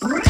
Bye.